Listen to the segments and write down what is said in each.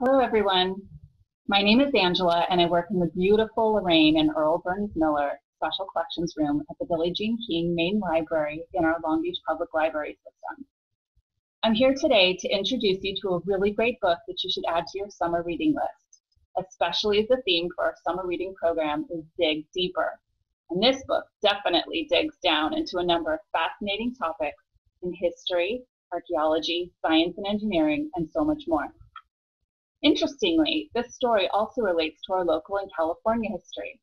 Hello, everyone. My name is Angela, and I work in the beautiful Lorraine and Earl Burns Miller Special Collections Room at the Billie Jean King Main Library in our Long Beach Public Library system. I'm here today to introduce you to a really great book that you should add to your summer reading list, especially as the theme for our summer reading program is Dig Deeper. And this book definitely digs down into a number of fascinating topics in history, archaeology, science and engineering, and so much more. Interestingly, this story also relates to our local and California history.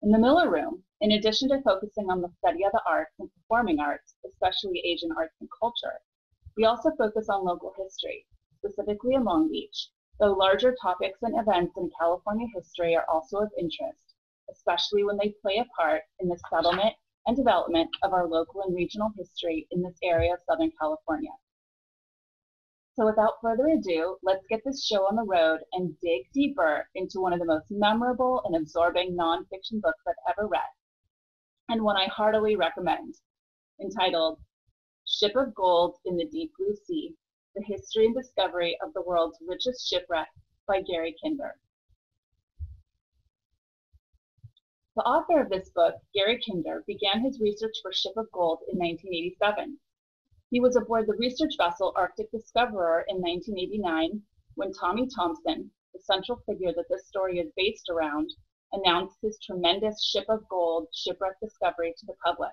In the Miller Room, in addition to focusing on the study of the arts and performing arts, especially Asian arts and culture, we also focus on local history, specifically in Long Beach, though larger topics and events in California history are also of interest, especially when they play a part in the settlement and development of our local and regional history in this area of Southern California. So without further ado, let's get this show on the road and dig deeper into one of the most memorable and absorbing nonfiction books I've ever read, and one I heartily recommend, entitled Ship of Gold in the Deep Blue Sea, The History and Discovery of the World's Richest Shipwreck by Gary Kinder. The author of this book, Gary Kinder, began his research for Ship of Gold in 1987 he was aboard the research vessel Arctic Discoverer in 1989 when Tommy Thompson, the central figure that this story is based around, announced his tremendous ship of gold shipwreck discovery to the public.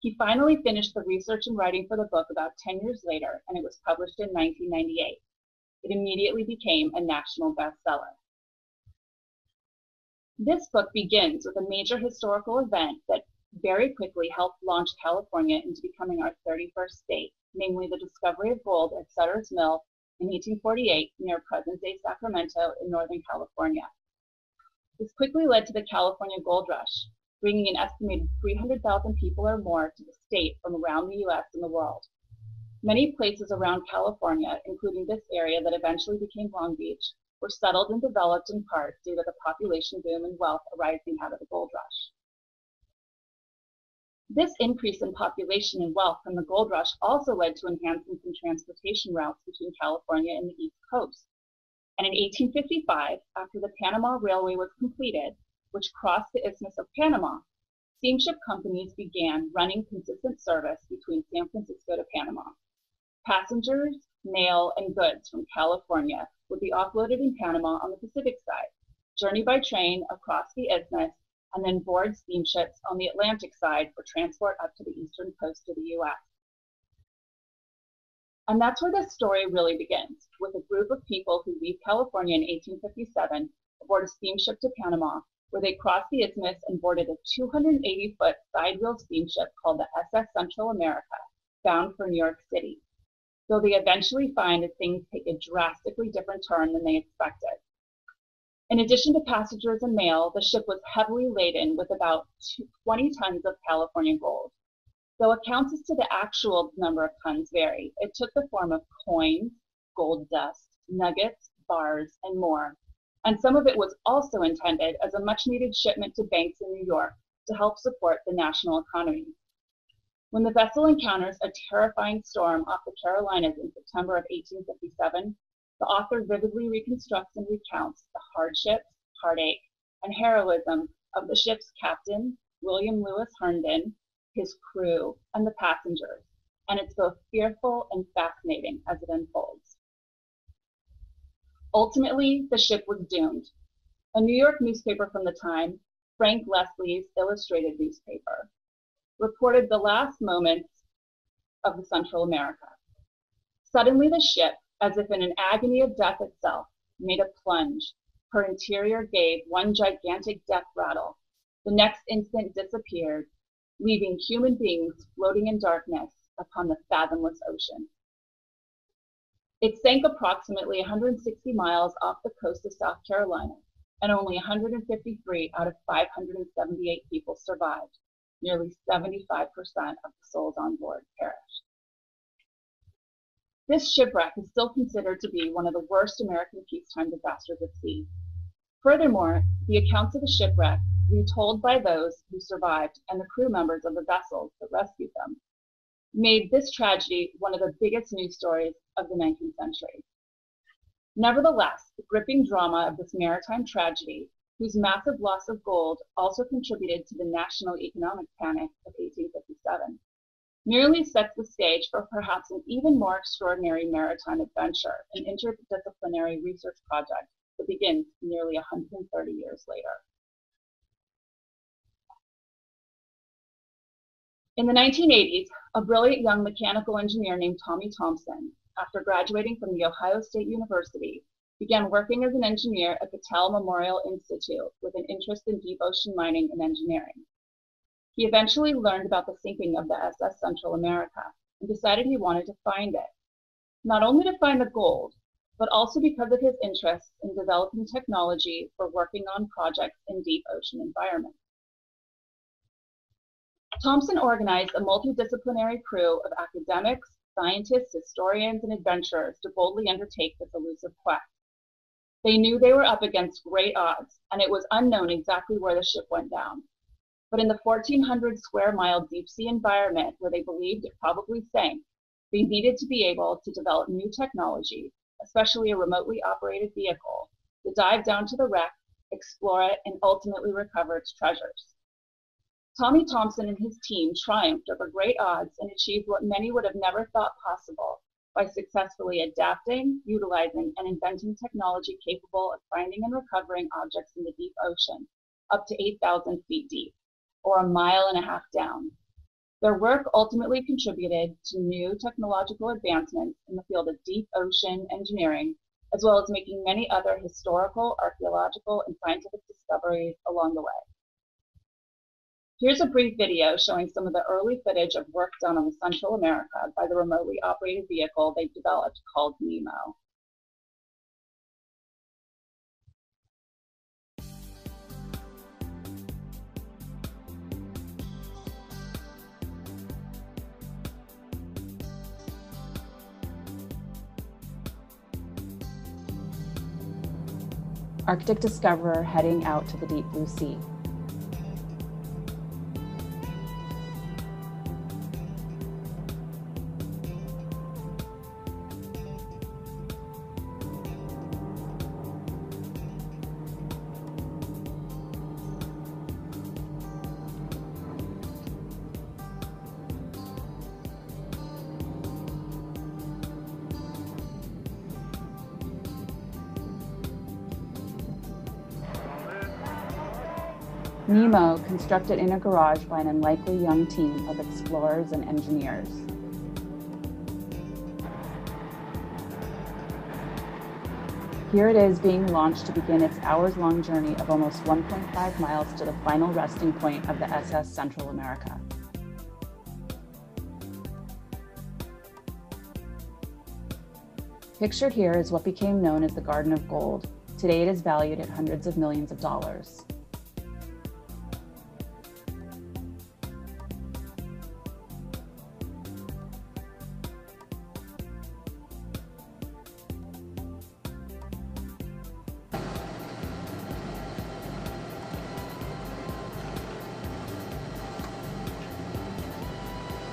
He finally finished the research and writing for the book about 10 years later, and it was published in 1998. It immediately became a national bestseller. This book begins with a major historical event that very quickly helped launch California into becoming our 31st state, namely the discovery of gold at Sutter's Mill in 1848 near present-day Sacramento in Northern California. This quickly led to the California Gold Rush, bringing an estimated 300,000 people or more to the state from around the U.S. and the world. Many places around California, including this area that eventually became Long Beach, were settled and developed in part due to the population boom and wealth arising out of the gold rush. This increase in population and wealth from the gold rush also led to enhancements in transportation routes between California and the East Coast. And in 1855, after the Panama Railway was completed, which crossed the Isthmus of Panama, steamship companies began running consistent service between San Francisco to Panama. Passengers, mail, and goods from California would be offloaded in Panama on the Pacific side, journey by train across the isthmus, and then board steamships on the Atlantic side for transport up to the eastern coast of the US. And that's where this story really begins, with a group of people who leave California in 1857 aboard a steamship to Panama, where they crossed the isthmus and boarded a 280-foot side-wheel steamship called the SS Central America, bound for New York City. Though they eventually find that things take a drastically different turn than they expected. In addition to passengers and mail, the ship was heavily laden with about 20 tons of California gold. Though accounts as to the actual number of tons vary, it took the form of coins, gold dust, nuggets, bars, and more. And some of it was also intended as a much needed shipment to banks in New York to help support the national economy. When the vessel encounters a terrifying storm off the Carolinas in September of 1857, the author vividly reconstructs and recounts the hardships, heartache, and heroism of the ship's captain, William Lewis Herndon, his crew, and the passengers, and it's both fearful and fascinating as it unfolds. Ultimately, the ship was doomed. A New York newspaper from the time, Frank Leslie's Illustrated newspaper, reported the last moments of the Central America. Suddenly, the ship, as if in an agony of death itself, made a plunge. Her interior gave one gigantic death rattle. The next instant disappeared, leaving human beings floating in darkness upon the fathomless ocean. It sank approximately 160 miles off the coast of South Carolina, and only 153 out of 578 people survived. Nearly 75% of the souls on board perished. This shipwreck is still considered to be one of the worst American peacetime disasters at sea. Furthermore, the accounts of the shipwreck, retold by those who survived and the crew members of the vessels that rescued them, made this tragedy one of the biggest news stories of the 19th century. Nevertheless, the gripping drama of this maritime tragedy, whose massive loss of gold also contributed to the national economic panic of 1857, merely sets the stage for perhaps an even more extraordinary maritime adventure, an interdisciplinary research project that begins nearly 130 years later. In the 1980s, a brilliant young mechanical engineer named Tommy Thompson, after graduating from The Ohio State University, began working as an engineer at the Battelle Memorial Institute with an interest in deep ocean mining and engineering. He eventually learned about the sinking of the SS Central America and decided he wanted to find it. Not only to find the gold, but also because of his interest in developing technology for working on projects in deep ocean environments. Thompson organized a multidisciplinary crew of academics, scientists, historians, and adventurers to boldly undertake this elusive quest. They knew they were up against great odds, and it was unknown exactly where the ship went down but in the 1,400 square mile deep sea environment where they believed it probably sank, they needed to be able to develop new technology, especially a remotely operated vehicle, to dive down to the wreck, explore it, and ultimately recover its treasures. Tommy Thompson and his team triumphed over great odds and achieved what many would have never thought possible by successfully adapting, utilizing, and inventing technology capable of finding and recovering objects in the deep ocean, up to 8,000 feet deep or a mile and a half down. Their work ultimately contributed to new technological advancements in the field of deep ocean engineering, as well as making many other historical, archaeological, and scientific discoveries along the way. Here's a brief video showing some of the early footage of work done on Central America by the remotely operated vehicle they developed called NEMO. Arctic discoverer heading out to the deep blue sea. Nemo, constructed in a garage by an unlikely young team of explorers and engineers. Here it is being launched to begin its hours long journey of almost 1.5 miles to the final resting point of the SS Central America. Pictured here is what became known as the Garden of Gold. Today it is valued at hundreds of millions of dollars.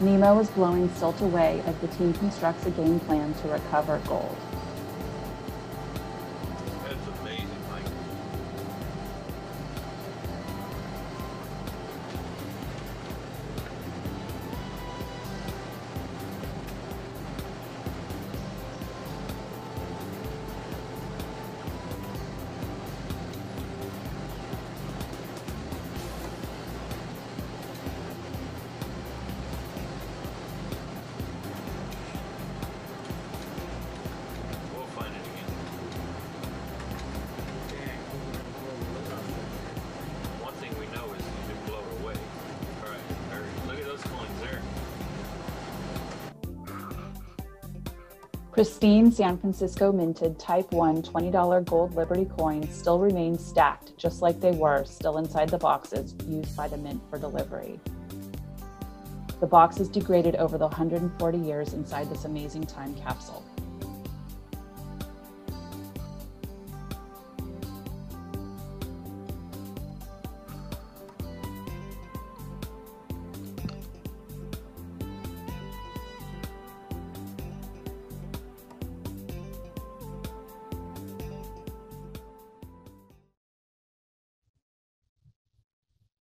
Nemo is blowing silt away as the team constructs a game plan to recover gold. Pristine San Francisco minted Type 1 $20 gold Liberty coins still remain stacked, just like they were, still inside the boxes used by the mint for delivery. The box is degraded over the 140 years inside this amazing time capsule.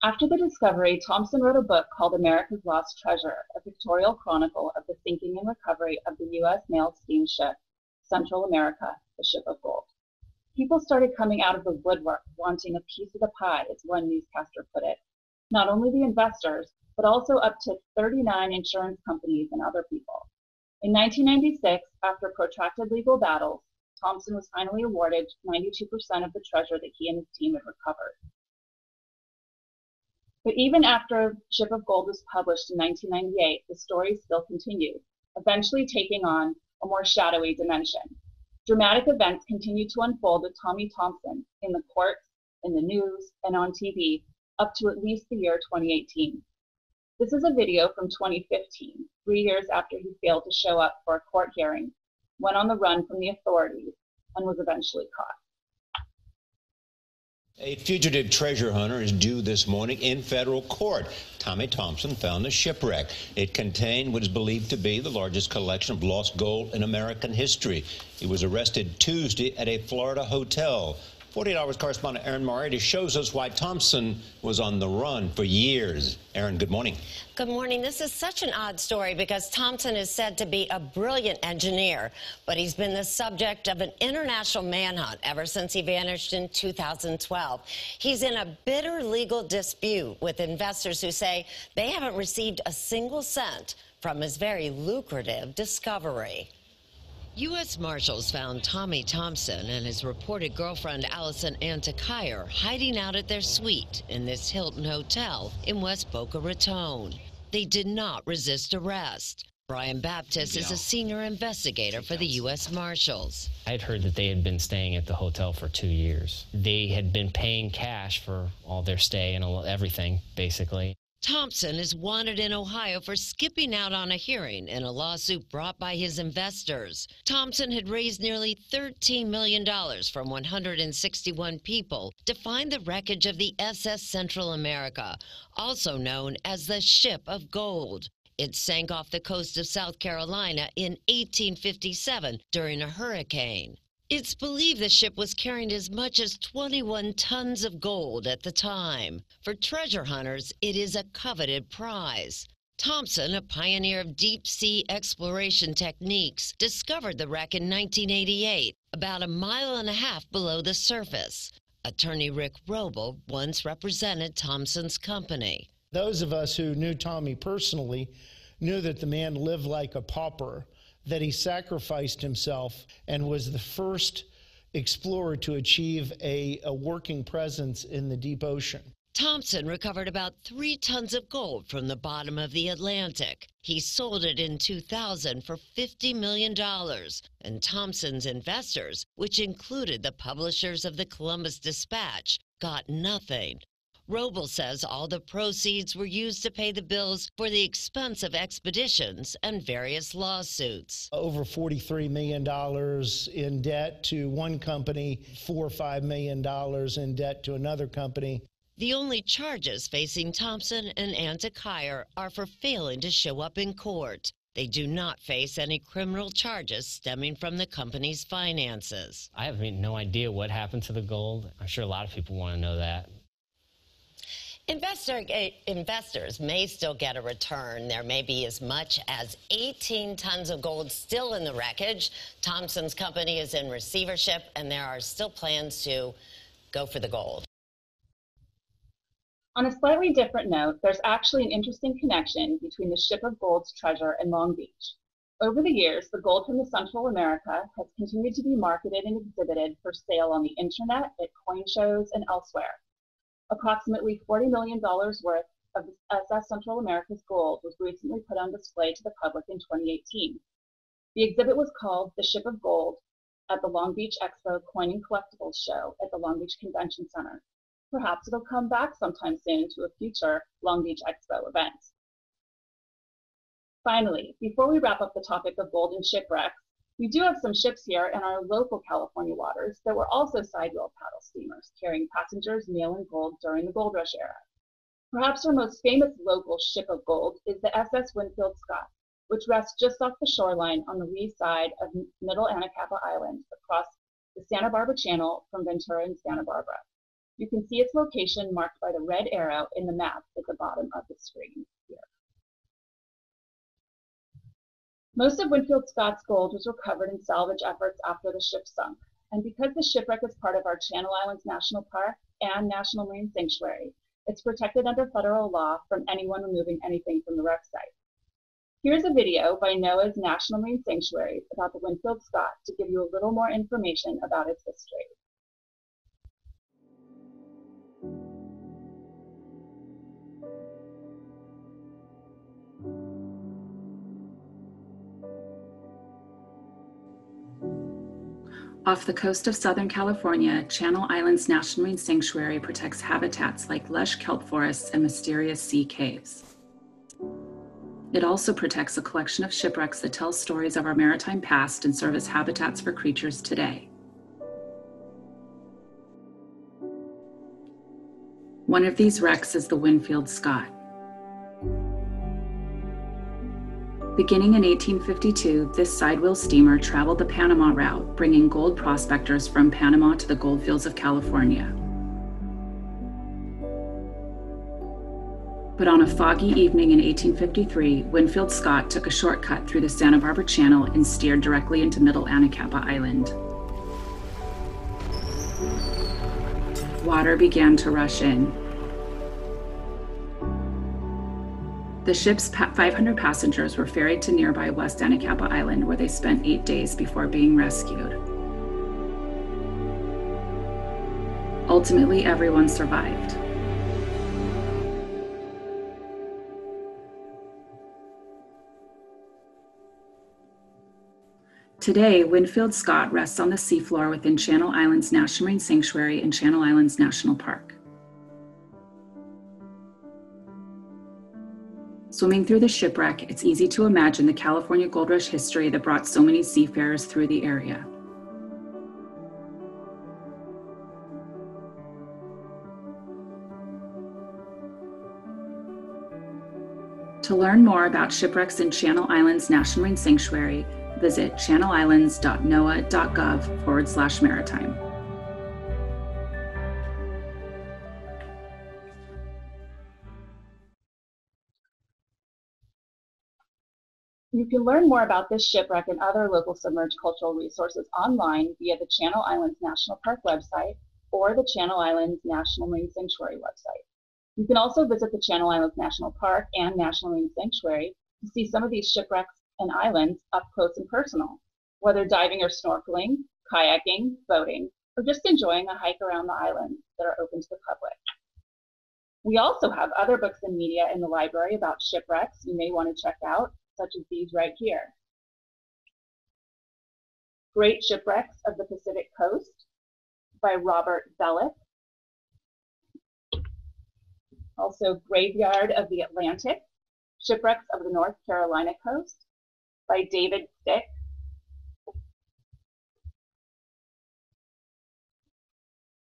After the discovery, Thompson wrote a book called America's Lost Treasure, a pictorial chronicle of the sinking and recovery of the U.S. mail steamship Central America, the Ship of Gold. People started coming out of the woodwork wanting a piece of the pie, as one newscaster put it. Not only the investors, but also up to 39 insurance companies and other people. In 1996, after protracted legal battles, Thompson was finally awarded 92% of the treasure that he and his team had recovered. But even after Ship of Gold was published in 1998, the story still continued, eventually taking on a more shadowy dimension. Dramatic events continued to unfold with Tommy Thompson in the courts, in the news, and on TV up to at least the year 2018. This is a video from 2015, three years after he failed to show up for a court hearing, went on the run from the authorities, and was eventually caught. A fugitive treasure hunter is due this morning in federal court. Tommy Thompson found the shipwreck. It contained what is believed to be the largest collection of lost gold in American history. He was arrested Tuesday at a Florida hotel. 48 Hours correspondent Erin Moriarty shows us why Thompson was on the run for years. Erin, good morning. Good morning. This is such an odd story because Thompson is said to be a brilliant engineer, but he's been the subject of an international manhunt ever since he vanished in 2012. He's in a bitter legal dispute with investors who say they haven't received a single cent from his very lucrative discovery. U.S. Marshals found Tommy Thompson and his reported girlfriend Alison Antekeier hiding out at their suite in this Hilton Hotel in West Boca Raton. They did not resist arrest. Brian Baptist is a senior investigator for the U.S. Marshals. I'd heard that they had been staying at the hotel for two years. They had been paying cash for all their stay and everything, basically. Thompson is wanted in Ohio for skipping out on a hearing in a lawsuit brought by his investors. Thompson had raised nearly $13 million from 161 people to find the wreckage of the SS Central America, also known as the Ship of Gold. It sank off the coast of South Carolina in 1857 during a hurricane. It's believed the ship was carrying as much as 21 tons of gold at the time. For treasure hunters, it is a coveted prize. Thompson, a pioneer of deep sea exploration techniques, discovered the wreck in 1988, about a mile and a half below the surface. Attorney Rick Robol once represented Thompson's company. Those of us who knew Tommy personally knew that the man lived like a pauper that he sacrificed himself and was the first explorer to achieve a, a working presence in the deep ocean. Thompson recovered about three tons of gold from the bottom of the Atlantic. He sold it in 2000 for $50 million. And Thompson's investors, which included the publishers of the Columbus Dispatch, got nothing. Robol says all the proceeds were used to pay the bills for the expense of expeditions and various lawsuits. Over $43 million in debt to one company, four or $5 million in debt to another company. The only charges facing Thompson and Antekeier are for failing to show up in court. They do not face any criminal charges stemming from the company's finances. I have no idea what happened to the gold. I'm sure a lot of people want to know that. Investor, uh, investors may still get a return. There may be as much as 18 tons of gold still in the wreckage. Thompson's company is in receivership, and there are still plans to go for the gold. On a slightly different note, there's actually an interesting connection between the Ship of Gold's treasure and Long Beach. Over the years, the gold from the Central America has continued to be marketed and exhibited for sale on the internet, at coin shows, and elsewhere. Approximately $40 million worth of SS Central America's gold was recently put on display to the public in 2018. The exhibit was called The Ship of Gold at the Long Beach Expo Coin and Collectibles Show at the Long Beach Convention Center. Perhaps it'll come back sometime soon to a future Long Beach Expo event. Finally, before we wrap up the topic of gold and shipwrecks, we do have some ships here in our local California waters that were also sidewheel paddle steamers carrying passengers, mail, and gold during the gold rush era. Perhaps our most famous local ship of gold is the SS Winfield Scott, which rests just off the shoreline on the lee side of Middle Anacapa Island across the Santa Barbara Channel from Ventura and Santa Barbara. You can see its location marked by the red arrow in the map at the bottom of the screen here. Most of Winfield Scott's gold was recovered in salvage efforts after the ship sunk. And because the shipwreck is part of our Channel Islands National Park and National Marine Sanctuary, it's protected under federal law from anyone removing anything from the wreck site. Here's a video by NOAA's National Marine Sanctuary about the Winfield Scott to give you a little more information about its history. Off the coast of Southern California, Channel Islands National Marine Sanctuary protects habitats like lush kelp forests and mysterious sea caves. It also protects a collection of shipwrecks that tell stories of our maritime past and serve as habitats for creatures today. One of these wrecks is the Winfield Scott. Beginning in 1852, this sidewheel steamer traveled the Panama route, bringing gold prospectors from Panama to the goldfields of California. But on a foggy evening in 1853, Winfield Scott took a shortcut through the Santa Barbara Channel and steered directly into Middle Anacapa Island. Water began to rush in, The ship's 500 passengers were ferried to nearby West Anacapa Island, where they spent eight days before being rescued. Ultimately, everyone survived. Today, Winfield Scott rests on the seafloor within Channel Islands National Marine Sanctuary and Channel Islands National Park. Swimming through the shipwreck, it's easy to imagine the California gold rush history that brought so many seafarers through the area. To learn more about shipwrecks in Channel Islands National Marine Sanctuary, visit channelislands.noaa.gov forward slash maritime. You can learn more about this shipwreck and other local submerged cultural resources online via the Channel Islands National Park website or the Channel Islands National Marine Sanctuary website. You can also visit the Channel Islands National Park and National Marine Sanctuary to see some of these shipwrecks and islands up close and personal, whether diving or snorkeling, kayaking, boating, or just enjoying a hike around the islands that are open to the public. We also have other books and media in the library about shipwrecks you may want to check out, such as these right here. Great Shipwrecks of the Pacific Coast by Robert Belyk. Also Graveyard of the Atlantic, Shipwrecks of the North Carolina Coast by David Stick.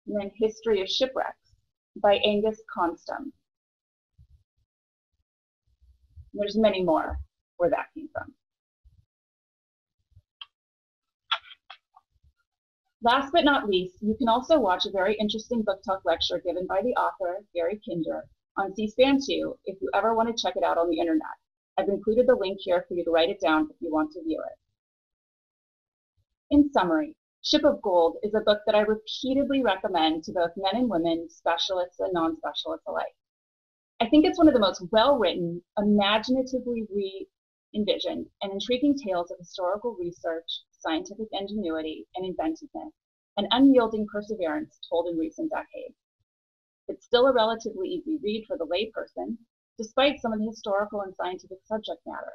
And then History of Shipwrecks by Angus Konstam. There's many more where that came from. Last but not least, you can also watch a very interesting book talk lecture given by the author, Gary Kinder, on C-SPAN 2 if you ever want to check it out on the internet. I've included the link here for you to write it down if you want to view it. In summary, Ship of Gold is a book that I repeatedly recommend to both men and women, specialists and non-specialists alike. I think it's one of the most well-written, imaginatively envisioned and intriguing tales of historical research, scientific ingenuity, and inventiveness, and unyielding perseverance told in recent decades. It's still a relatively easy read for the layperson, despite some of the historical and scientific subject matter,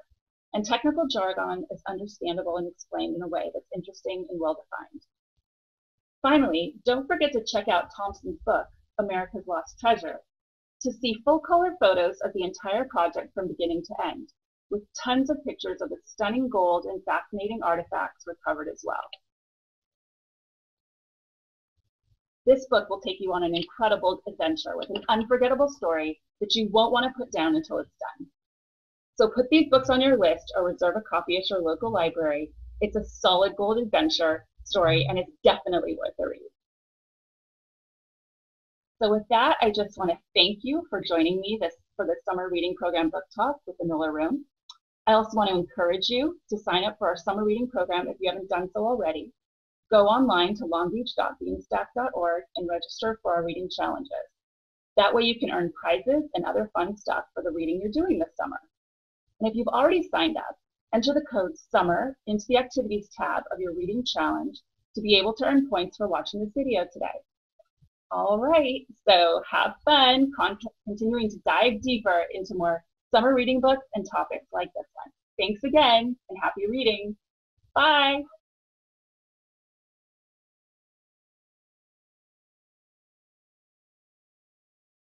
and technical jargon is understandable and explained in a way that's interesting and well-defined. Finally, don't forget to check out Thompson's book, America's Lost Treasure, to see full-color photos of the entire project from beginning to end, with tons of pictures of the stunning gold and fascinating artifacts recovered as well. This book will take you on an incredible adventure with an unforgettable story that you won't want to put down until it's done. So put these books on your list or reserve a copy at your local library. It's a solid gold adventure story and it's definitely worth a read. So with that, I just want to thank you for joining me this for the summer reading program book talk with the Miller Room. I also want to encourage you to sign up for our summer reading program if you haven't done so already. Go online to longbeach.beanstack.org and register for our reading challenges. That way you can earn prizes and other fun stuff for the reading you're doing this summer. And if you've already signed up, enter the code SUMMER into the activities tab of your reading challenge to be able to earn points for watching this video today. All right, so have fun continuing to dive deeper into more summer reading books and topics like this one. Thanks again and happy reading. Bye.